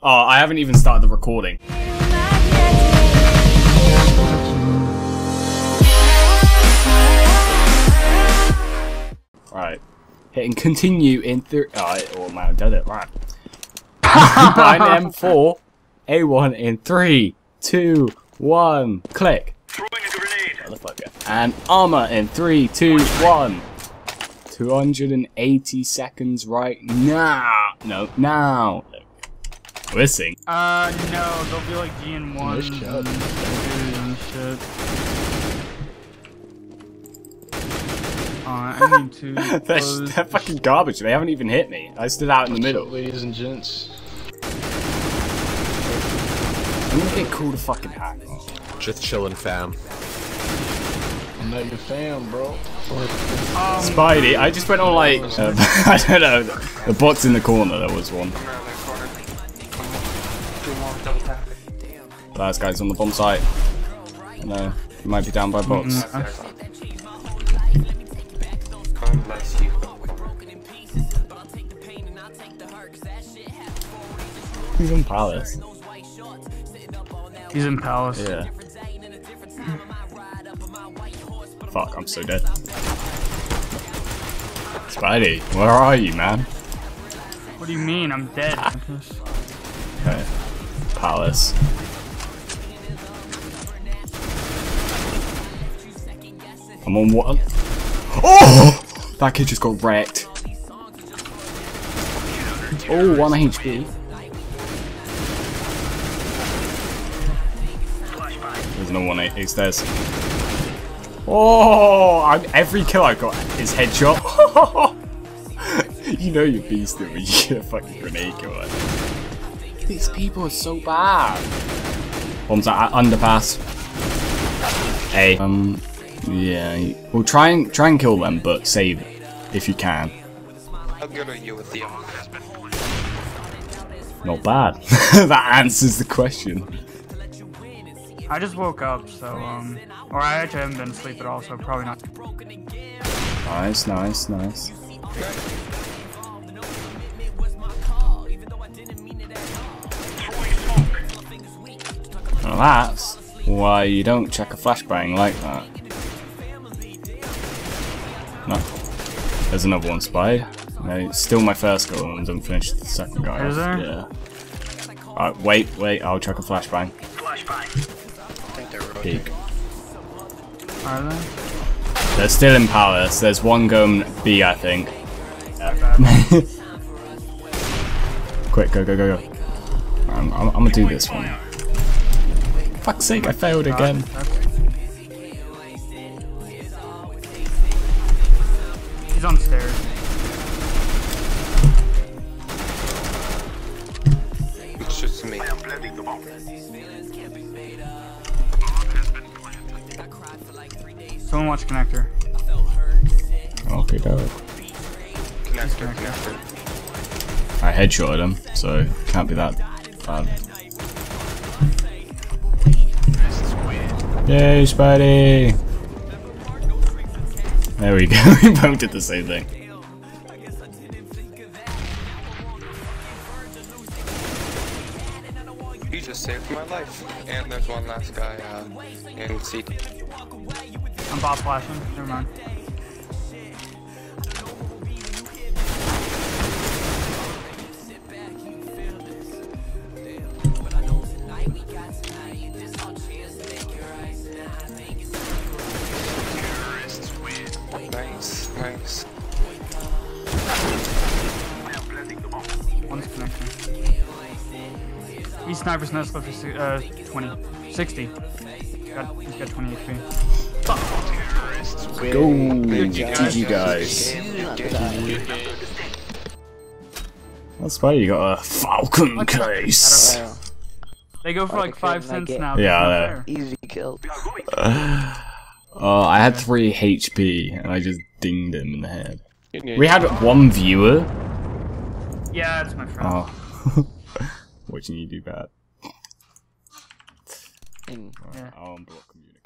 Oh, I haven't even started the recording. Right. Hitting continue in three. Oh, Alright, oh man, I did it. Right. Combine M4, A1 in three, two, one, click. Motherfucker. And armor in three, two, one. 280 seconds right now. No, now. We're seeing. Uh, no, they'll be like G and one. Nice and shit. Uh, I need to. They're, close- fucking garbage. They haven't even hit me. I stood out in the middle. Ladies and gents. I'm gonna get cool to fucking hack. Just chillin', fam. I'm not your fam, bro. Um, Spidey, I just went on like uh, I don't know the, the box in the corner. There was one. Last guy's on the bomb site. Know he might be down by box. mm, He's in Palace. he's in Palace. Yeah. Fuck, I'm so dead. Spidey, where are you, man? What do you mean? I'm dead. Okay. Palace. I'm on what? Oh! That kid just got wrecked. Oh, one HP. There's no one ace stairs. Oh, I'm, every kill I got is headshot. you know you're beast when you get a fucking grenade killer. These people are so bad. Bombs at underpass. A. Um. Yeah. Well, try and try and kill them, but save if you can. How good are you with the Not bad. that answers the question. I just woke up, so um, or I actually haven't been asleep at all, so probably not. Nice, nice, nice. Well, that's why you don't check a flashbang like that. No. There's another one spy. No, still my first goal and I'm finished the second guy. Is there? Yeah. Alright, wait, wait, I'll check a flashbang. I think they're rotating. Peek. Are they? They're still in Palace. There's one going B, I think. Quick, go, go, go, go. I'm, I'm, I'm gonna do this one. Fuck's sake, I failed again. He's on stairs. It's just me. Someone watch connector. Okay, go. Connector, connector. I headshotted him, so can't be that bad. Yay, Spidey! There we go, we both did the same thing. You just saved my life. And there's one last guy uh, in C. I'm bot flashing. Never mind. Nice, nice. One's connector. He's sniper's nest left for si- uh 20, 60. Got, he's got 20 HP. Go! GG guys. That's why you got a Falcon case. Wow. They go for Like like five kid cents now. Yeah, I That's know. not fair. Easy kill. Oh, I had 3 HP and I just dinged him in the head. We had one viewer. Yeah, that's my friend. Oh. Watching you do bad. And Yeah. I'll unblock community.